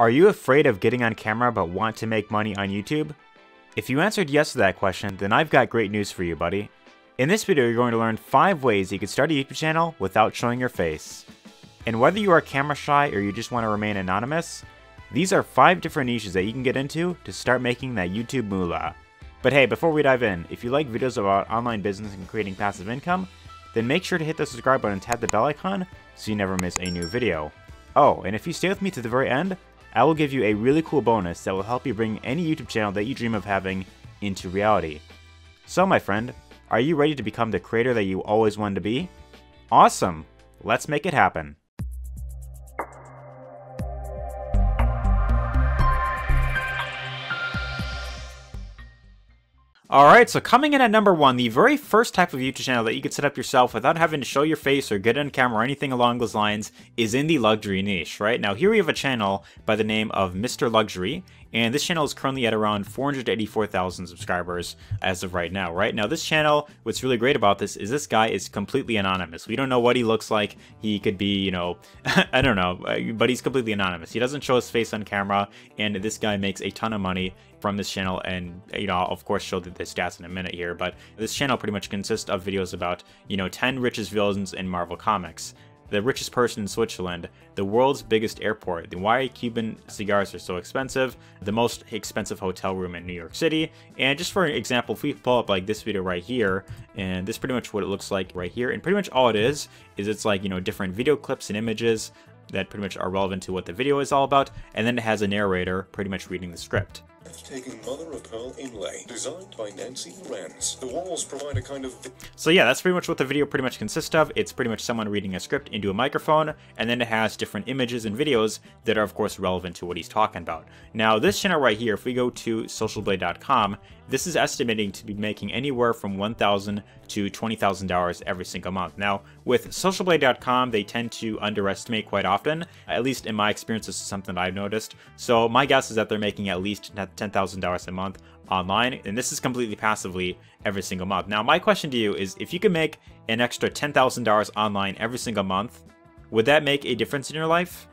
Are you afraid of getting on camera but want to make money on YouTube? If you answered yes to that question, then I've got great news for you, buddy. In this video, you're going to learn 5 ways you can start a YouTube channel without showing your face. And whether you are camera shy or you just want to remain anonymous, these are 5 different niches that you can get into to start making that YouTube moolah. But hey, before we dive in, if you like videos about online business and creating passive income, then make sure to hit the subscribe button and tap the bell icon so you never miss a new video. Oh, and if you stay with me to the very end, I will give you a really cool bonus that will help you bring any YouTube channel that you dream of having into reality. So, my friend, are you ready to become the creator that you always wanted to be? Awesome! Let's make it happen. Alright, so coming in at number one, the very first type of YouTube channel that you can set up yourself without having to show your face or get on camera or anything along those lines is in the luxury niche, right? Now here we have a channel by the name of Mr. Luxury, and this channel is currently at around 484,000 subscribers as of right now, right? Now this channel, what's really great about this is this guy is completely anonymous. We don't know what he looks like. He could be, you know, I don't know, but he's completely anonymous. He doesn't show his face on camera, and this guy makes a ton of money from this channel and you know I'll of course show the, the stats in a minute here but this channel pretty much consists of videos about you know 10 richest villains in Marvel Comics the richest person in Switzerland, the world's biggest airport, the why Cuban cigars are so expensive, the most expensive hotel room in New York City, and just for an example, if we pull up like this video right here, and this is pretty much what it looks like right here, and pretty much all it is, is it's like, you know, different video clips and images that pretty much are relevant to what the video is all about, and then it has a narrator pretty much reading the script. Taking mother of pearl inlay, designed by Nancy Lorenz. The walls provide a kind of. So yeah, that's pretty much what the video pretty much consists of. It's pretty much someone reading a script into a microphone, and then it has different images and videos that are of course relevant to what he's talking about. Now this channel right here, if we go to socialblade.com, this is estimating to be making anywhere from 1,000 to $20,000 every single month. Now, with socialblade.com, they tend to underestimate quite often. At least in my experience, this is something that I've noticed. So my guess is that they're making at least $10,000 a month online, and this is completely passively every single month. Now, my question to you is, if you could make an extra $10,000 online every single month, would that make a difference in your life?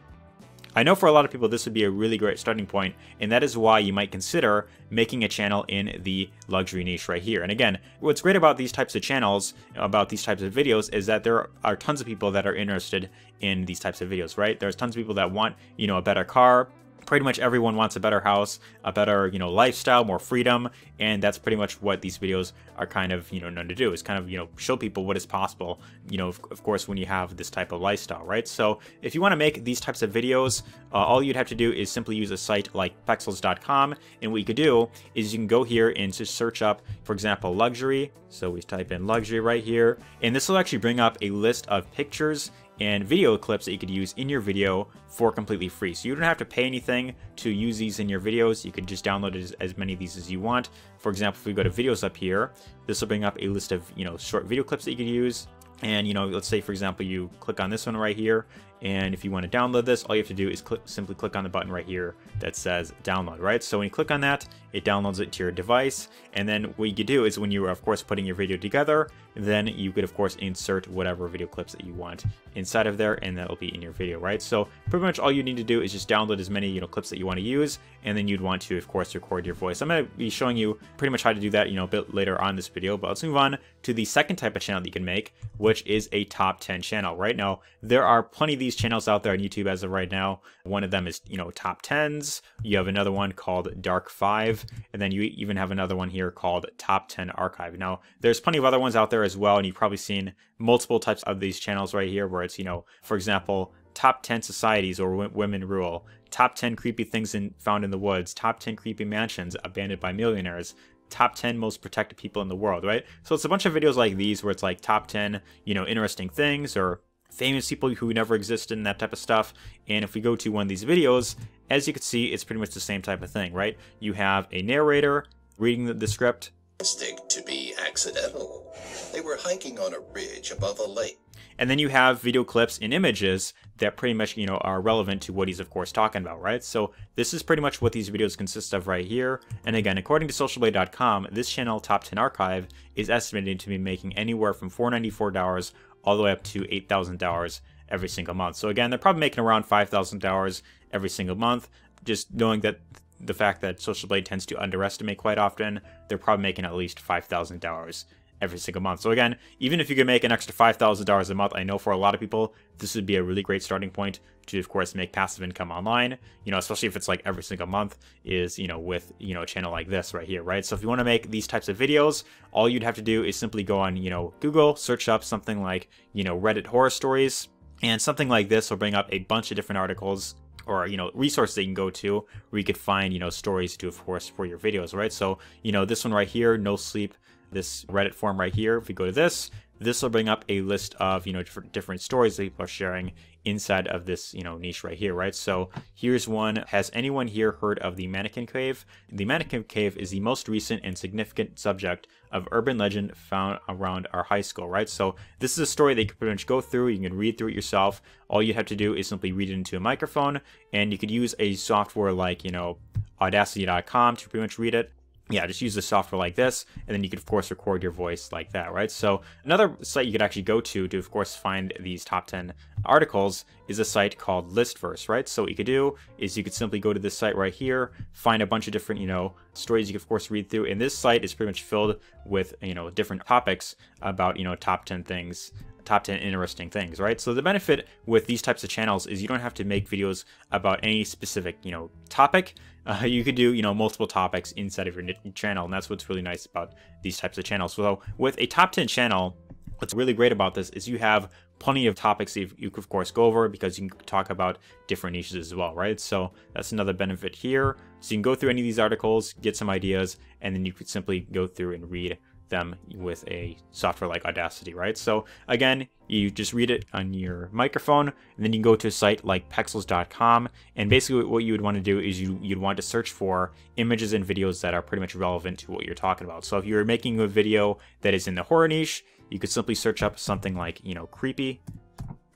I know for a lot of people this would be a really great starting point, and that is why you might consider making a channel in the luxury niche right here. And again, what's great about these types of channels, about these types of videos, is that there are tons of people that are interested in these types of videos, right? There's tons of people that want, you know, a better car, pretty much everyone wants a better house, a better, you know, lifestyle, more freedom, and that's pretty much what these videos are kind of, you know, known to do is kind of, you know, show people what is possible, you know, of, of course, when you have this type of lifestyle, right? So if you want to make these types of videos, uh, all you'd have to do is simply use a site like pexels.com, and what you could do is you can go here and just search up, for example, luxury. So we type in luxury right here, and this will actually bring up a list of pictures and video clips that you could use in your video for completely free. So you don't have to pay anything to use these in your videos. You can just download as, as many of these as you want. For example, if we go to videos up here, this will bring up a list of, you know, short video clips that you could use. And, you know, let's say, for example, you click on this one right here. And if you want to download this, all you have to do is click, simply click on the button right here that says download, right? So when you click on that, it downloads it to your device. And then what you could do is when you are, of course, putting your video together, then you could, of course, insert whatever video clips that you want inside of there, and that'll be in your video, right? So pretty much all you need to do is just download as many, you know, clips that you want to use, and then you'd want to, of course, record your voice. I'm going to be showing you pretty much how to do that, you know, a bit later on this video, but let's move on to the second type of channel that you can make, which is a top 10 channel. Right now, there are plenty of these channels out there on YouTube as of right now. One of them is, you know, top 10s. You have another one called Dark 5, and then you even have another one here called Top 10 Archive. Now, there's plenty of other ones out there as well, and you've probably seen multiple types of these channels right here where it's, you know, for example, top 10 societies or women rule, top 10 creepy things in, found in the woods, top 10 creepy mansions abandoned by millionaires, top 10 most protected people in the world, right? So it's a bunch of videos like these where it's like top 10, you know, interesting things or famous people who never existed and that type of stuff. And if we go to one of these videos, as you can see, it's pretty much the same type of thing, right? You have a narrator reading the, the script. To be accidental. They were hiking on a ridge above a lake. And then you have video clips and images that pretty much, you know, are relevant to what he's of course talking about, right? So this is pretty much what these videos consist of right here. And again, according to socialblade.com, this channel top 10 archive is estimated to be making anywhere from $494 all the way up to $8,000 every single month. So again, they're probably making around $5,000 every single month. just knowing that the fact that Social Blade tends to underestimate quite often, they're probably making at least $5,000 every single month. So again, even if you can make an extra $5,000 a month, I know for a lot of people, this would be a really great starting point to, of course, make passive income online, you know, especially if it's like every single month is, you know, with, you know, a channel like this right here, right? So if you want to make these types of videos, all you'd have to do is simply go on, you know, Google, search up something like, you know, Reddit horror stories, and something like this will bring up a bunch of different articles or you know resources that you can go to where you could find you know stories to of course for your videos right so you know this one right here no sleep this reddit form right here. If we go to this this will bring up a list of you know different, different stories that people are sharing inside of this you know niche right here right? So here's one. Has anyone here heard of the mannequin cave? The mannequin cave is the most recent and significant subject of urban legend found around our high school right? So this is a story that you can pretty much go through. You can read through it yourself. All you have to do is simply read it into a microphone and you could use a software like you know audacity.com to pretty much read it yeah, just use the software like this, and then you could, of course, record your voice like that, right? So another site you could actually go to to, of course, find these top 10 articles is a site called Listverse, right? So what you could do is you could simply go to this site right here, find a bunch of different, you know, stories you could, of course, read through. And this site is pretty much filled with, you know, different topics about, you know, top 10 things top 10 interesting things, right? So the benefit with these types of channels is you don't have to make videos about any specific, you know, topic. Uh, you could do, you know, multiple topics inside of your channel, and that's what's really nice about these types of channels. So with a top 10 channel, what's really great about this is you have plenty of topics you, you could, of course, go over because you can talk about different niches as well, right? So that's another benefit here. So you can go through any of these articles, get some ideas, and then you could simply go through and read them with a software like Audacity, right? So again, you just read it on your microphone, and then you go to a site like pexels.com, and basically what you would want to do is you, you'd want to search for images and videos that are pretty much relevant to what you're talking about. So if you're making a video that is in the horror niche, you could simply search up something like, you know, creepy,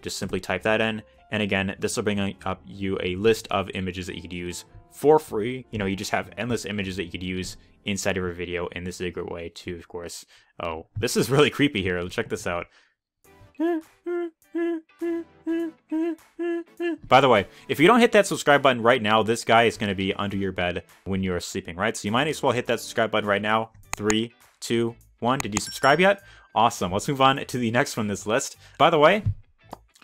just simply type that in, and again, this will bring up you a list of images that you could use for free. You know, you just have endless images that you could use inside of a video, and this is a great way to, of course. Oh, this is really creepy here. Check this out. By the way, if you don't hit that subscribe button right now, this guy is going to be under your bed when you're sleeping, right? So you might as well hit that subscribe button right now. Three, two, one. Did you subscribe yet? Awesome. Let's move on to the next one on this list. By the way,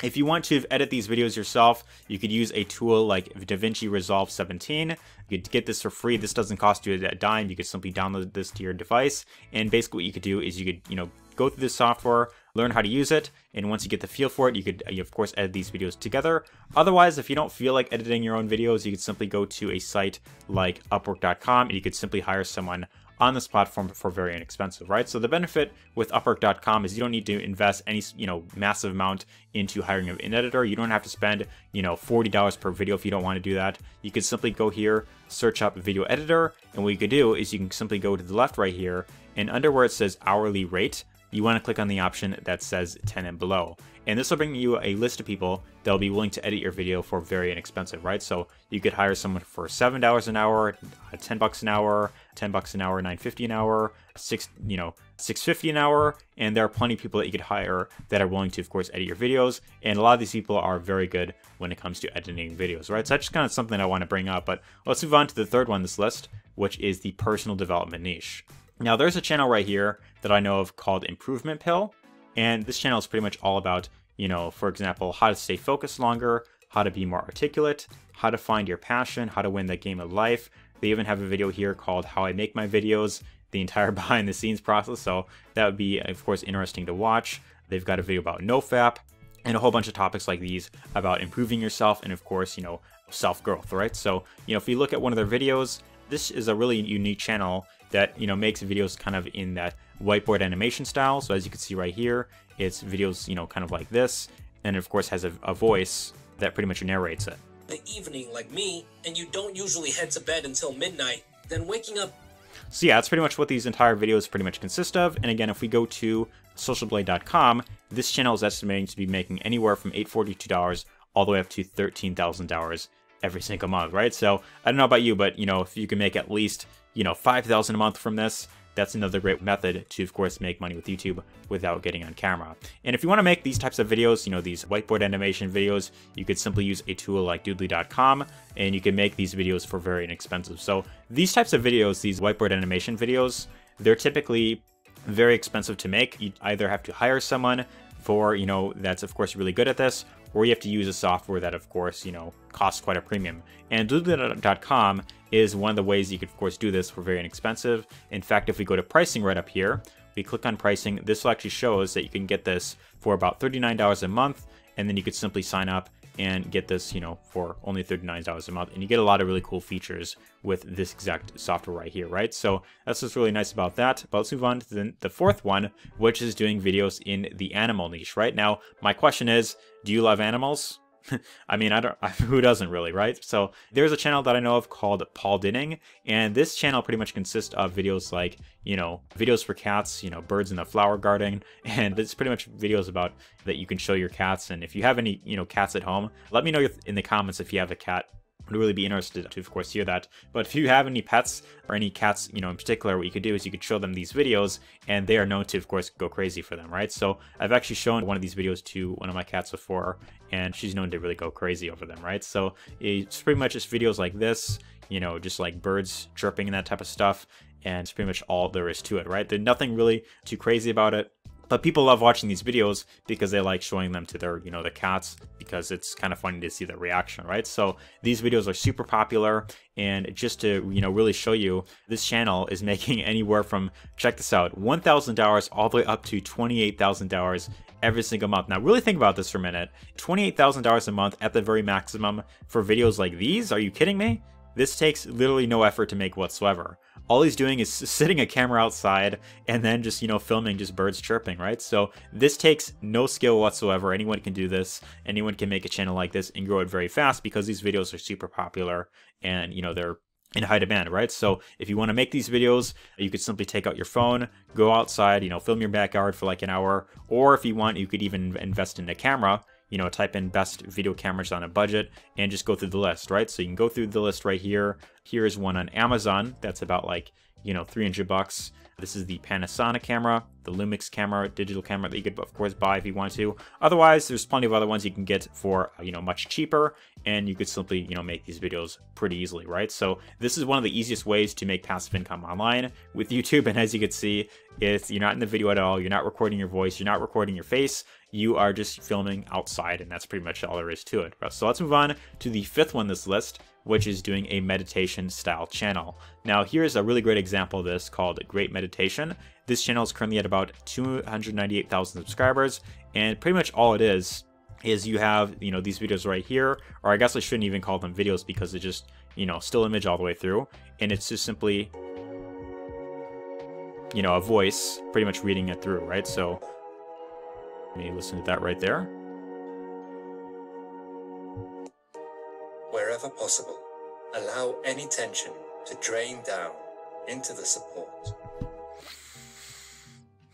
if you want to edit these videos yourself, you could use a tool like DaVinci Resolve 17. You could get this for free. This doesn't cost you a dime. You could simply download this to your device. And basically what you could do is you could, you know, go through this software, learn how to use it, and once you get the feel for it, you could, you of course, edit these videos together. Otherwise, if you don't feel like editing your own videos, you could simply go to a site like Upwork.com and you could simply hire someone on this platform for very inexpensive, right? So the benefit with Upwork.com is you don't need to invest any, you know, massive amount into hiring an editor. You don't have to spend, you know, $40 per video if you don't want to do that. You could simply go here, search up video editor, and what you could do is you can simply go to the left right here, and under where it says hourly rate, you want to click on the option that says 10 and below. And this will bring you a list of people that will be willing to edit your video for very inexpensive, right? So you could hire someone for $7 an hour, uh, 10 bucks an hour, 10 bucks an hour, 950 an hour, 6, you know, 650 an hour, and there are plenty of people that you could hire that are willing to of course edit your videos, and a lot of these people are very good when it comes to editing videos, right? So that's just kind of something I want to bring up, but let's move on to the third one on this list, which is the personal development niche. Now, there's a channel right here that I know of called Improvement Pill, and this channel is pretty much all about, you know, for example, how to stay focused longer, how to be more articulate, how to find your passion, how to win the game of life. They even have a video here called How I Make My Videos, the entire behind the scenes process, so that would be, of course, interesting to watch. They've got a video about NoFap, and a whole bunch of topics like these about improving yourself and, of course, you know, self growth, right? So, you know, if you look at one of their videos, this is a really unique channel that you know makes videos kind of in that whiteboard animation style. So as you can see right here, it's videos you know kind of like this, and of course has a, a voice that pretty much narrates it. The evening like me, and you don't usually head to bed until midnight, then waking up. So yeah, that's pretty much what these entire videos pretty much consist of. And again, if we go to socialblade.com, this channel is estimating to be making anywhere from $842 all the way up to $13,000 every single month, right? So I don't know about you, but you know, if you can make at least you know, 5000 a month from this, that's another great method to, of course, make money with YouTube without getting on camera. And if you want to make these types of videos, you know, these whiteboard animation videos, you could simply use a tool like doodly.com and you can make these videos for very inexpensive. So these types of videos, these whiteboard animation videos, they're typically very expensive to make. You either have to hire someone for, you know, that's of course really good at this, or you have to use a software that of course, you know, costs quite a premium. And Doodly.com is one of the ways you could of course do this for very inexpensive. In fact, if we go to pricing right up here, we click on pricing, this will actually show us that you can get this for about $39 a month, and then you could simply sign up and get this, you know, for only $39 a month. And you get a lot of really cool features with this exact software right here, right? So that's what's really nice about that. But let's move on to the, the fourth one, which is doing videos in the animal niche, right? Now, my question is, do you love animals? I mean, I don't. Who doesn't really, right? So there's a channel that I know of called Paul Dinning, and this channel pretty much consists of videos like, you know, videos for cats, you know, birds in the flower garden, and it's pretty much videos about that you can show your cats. And if you have any, you know, cats at home, let me know in the comments if you have a cat would really be interested to, of course, hear that. But if you have any pets or any cats, you know, in particular, what you could do is you could show them these videos, and they are known to, of course, go crazy for them, right? So I've actually shown one of these videos to one of my cats before, and she's known to really go crazy over them, right? So it's pretty much just videos like this, you know, just like birds chirping and that type of stuff, and it's pretty much all there is to it, right? There's nothing really too crazy about it. But people love watching these videos because they like showing them to their, you know, the cats because it's kind of funny to see the reaction, right? So these videos are super popular and just to, you know, really show you, this channel is making anywhere from, check this out, $1,000 all the way up to $28,000 every single month. Now really think about this for a minute. $28,000 a month at the very maximum for videos like these? Are you kidding me? This takes literally no effort to make whatsoever all he's doing is sitting a camera outside and then just, you know, filming just birds chirping, right? So this takes no skill whatsoever. Anyone can do this. Anyone can make a channel like this and grow it very fast because these videos are super popular and, you know, they're in high demand, right? So if you want to make these videos, you could simply take out your phone, go outside, you know, film your backyard for like an hour, or if you want, you could even invest in a camera you know, type in best video cameras on a budget and just go through the list, right? So you can go through the list right here. Here is one on Amazon that's about like, you know, 300 bucks. This is the Panasonic camera, the Lumix camera, digital camera that you could of course buy if you want to. Otherwise, there's plenty of other ones you can get for, you know, much cheaper and you could simply, you know, make these videos pretty easily, right? So this is one of the easiest ways to make passive income online with YouTube. And as you can see, it's you're not in the video at all, you're not recording your voice, you're not recording your face, you are just filming outside and that's pretty much all there is to it. So let's move on to the fifth one this list, which is doing a meditation style channel. Now here's a really great example of this called Great Meditation. This channel is currently at about 298,000 subscribers and pretty much all it is is you have, you know, these videos right here, or I guess I shouldn't even call them videos because it's just, you know, still image all the way through. And it's just simply, you know, a voice pretty much reading it through, right? So let me listen to that right there. Wherever possible, allow any tension to drain down into the support.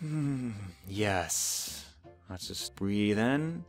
Mm, yes. Let's just breathe in,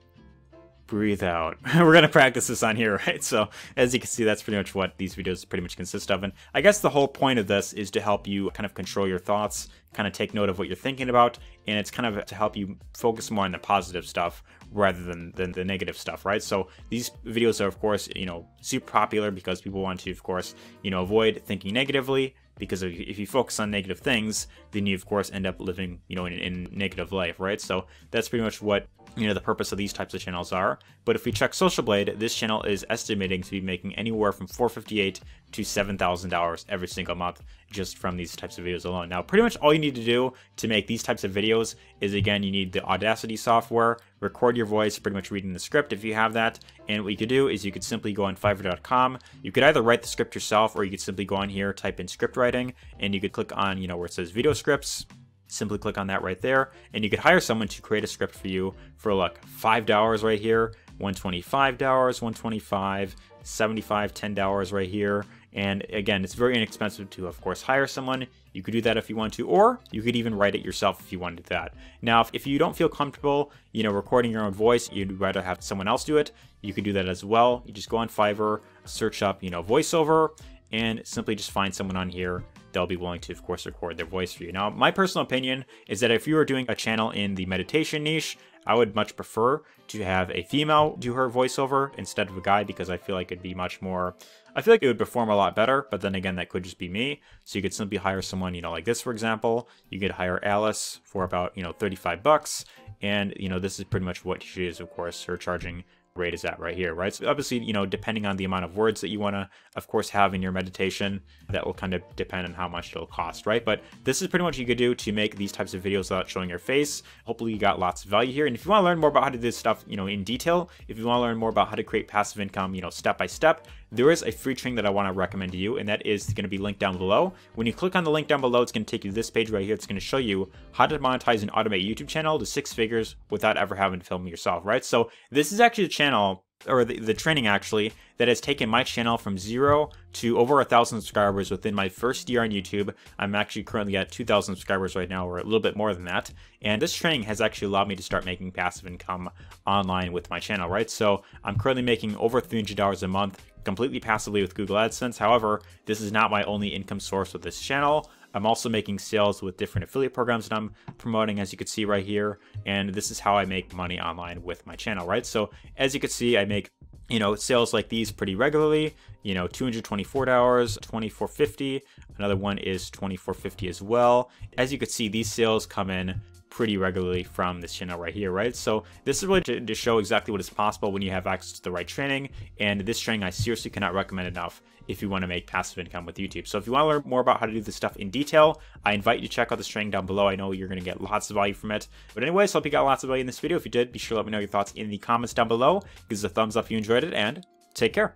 breathe out. We're going to practice this on here, right? So as you can see, that's pretty much what these videos pretty much consist of. And I guess the whole point of this is to help you kind of control your thoughts, kind of take note of what you're thinking about, and it's kind of to help you focus more on the positive stuff rather than, than the negative stuff, right? So these videos are, of course, you know, super popular because people want to, of course, you know, avoid thinking negatively, because if you focus on negative things, then you of course end up living, you know, in, in negative life, right? So that's pretty much what you know the purpose of these types of channels are. But if we check Social Blade, this channel is estimating to be making anywhere from 458 to $7,000 every single month just from these types of videos alone. Now, pretty much all you need to do to make these types of videos is again, you need the Audacity software, record your voice, pretty much reading the script if you have that. And what you could do is you could simply go on fiverr.com. You could either write the script yourself or you could simply go on here, type in script writing, and you could click on, you know, where it says video scripts simply click on that right there and you could hire someone to create a script for you for like five dollars right here 125 dollars 125 75 10 dollars right here. And again it's very inexpensive to of course hire someone. You could do that if you want to or you could even write it yourself if you wanted that. Now if you don't feel comfortable you know recording your own voice you'd rather have someone else do it you could do that as well. You just go on fiverr search up you know voiceover and simply just find someone on here they'll be willing to, of course, record their voice for you. Now, my personal opinion is that if you are doing a channel in the meditation niche, I would much prefer to have a female do her voiceover instead of a guy because I feel like it'd be much more. I feel like it would perform a lot better, but then again, that could just be me. So you could simply hire someone, you know, like this, for example. You could hire Alice for about, you know, 35 bucks. And, you know, this is pretty much what she is, of course, her charging rate is at right here, right? So obviously, you know, depending on the amount of words that you want to, of course, have in your meditation, that will kind of depend on how much it'll cost, right? But this is pretty much you could do to make these types of videos without showing your face. Hopefully you got lots of value here. And if you want to learn more about how to do this stuff, you know, in detail, if you want to learn more about how to create passive income, you know, step by step, there is a free training that I want to recommend to you, and that is going to be linked down below. When you click on the link down below, it's going to take you to this page right here. It's going to show you how to monetize and automate YouTube channel to six figures without ever having to film yourself, right? So this is actually a channel or the, the training actually that has taken my channel from zero to over a thousand subscribers within my first year on YouTube. I'm actually currently at 2,000 subscribers right now, or a little bit more than that. And this training has actually allowed me to start making passive income online with my channel, right? So I'm currently making over $300 a month completely passively with Google AdSense. However, this is not my only income source with this channel. I'm also making sales with different affiliate programs that I'm promoting, as you can see right here. And this is how I make money online with my channel, right? So as you can see, I make you know sales like these pretty regularly you know 224 dollars 2450 another one is 2450 as well as you can see these sales come in pretty regularly from this channel right here, right? So this is really to, to, show exactly what is possible when you have access to the right training. And this training I seriously cannot recommend enough if you want to make passive income with YouTube. So if you want to learn more about how to do this stuff in detail, I invite you to check out this training down below. I know you're going to get lots of value from it. But anyways, hope you got lots of value in this video. If you did, be sure to let me know your thoughts in the comments down below. Give us a thumbs up if you enjoyed it, and take care.